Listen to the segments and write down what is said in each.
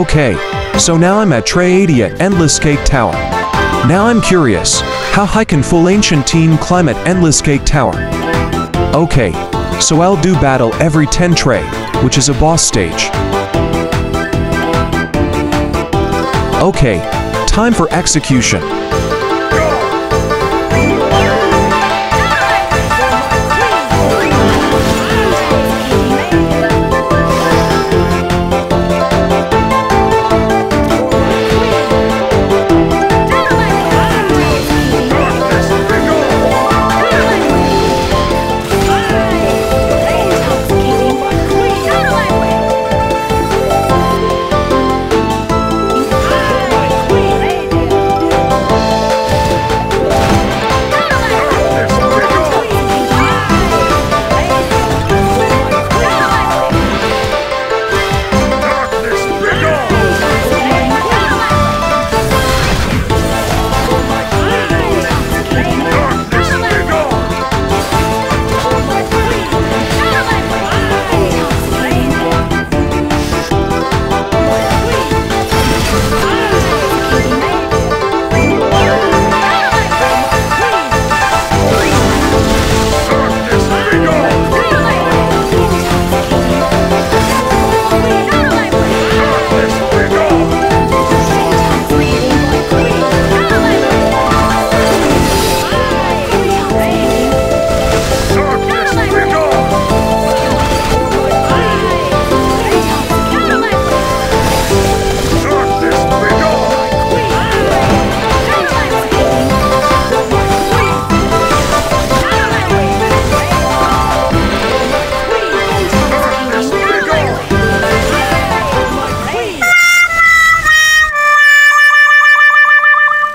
Okay, so now I'm at Tray 80 at Endless Cake Tower. Now I'm curious, how high can full ancient team climb at Endless Cake Tower? Okay, so I'll do battle every 10 tray, which is a boss stage. Okay, time for execution.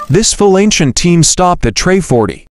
This full ancient team stopped at Tray 40.